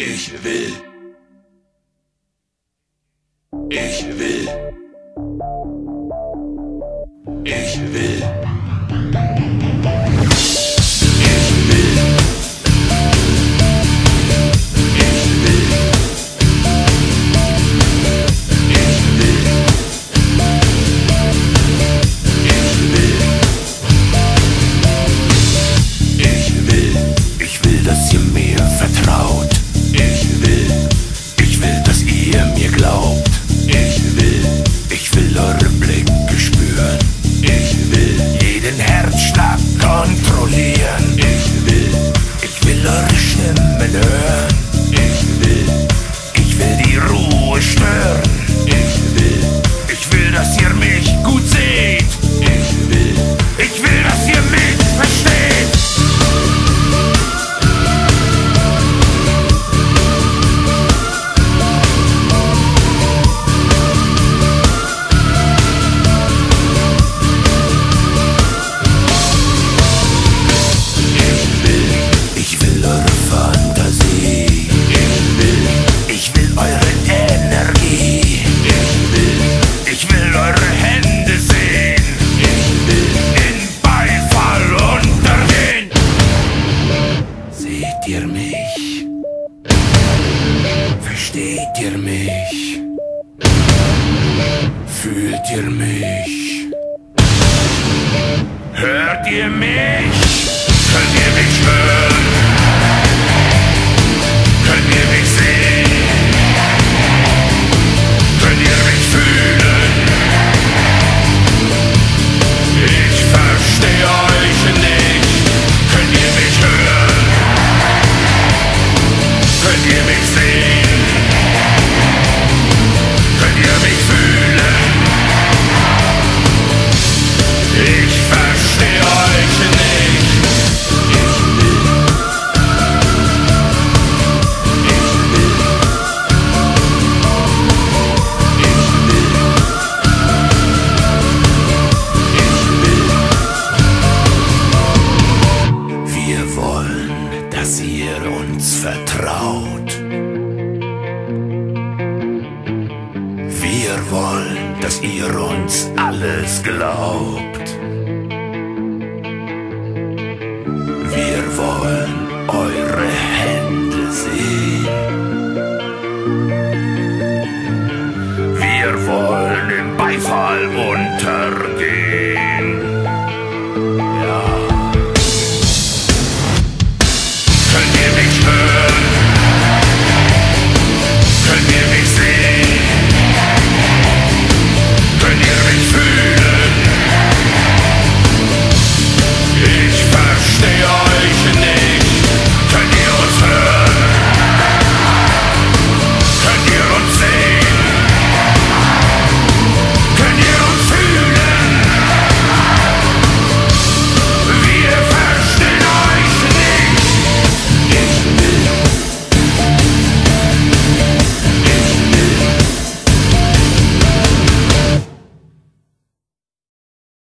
Ich will. Ich will. Ich will. Ich will, dass ihr mir ihr mich? Versteht ihr mich? Fühlt ihr mich? Hört ihr mich? Könnt ihr mich hören? Haut. Wir wollen, dass ihr uns alles glaubt. Wir wollen eure Hände sehen. Wir wollen im Beifall untergehen. Ja. Könnt ihr mich hören?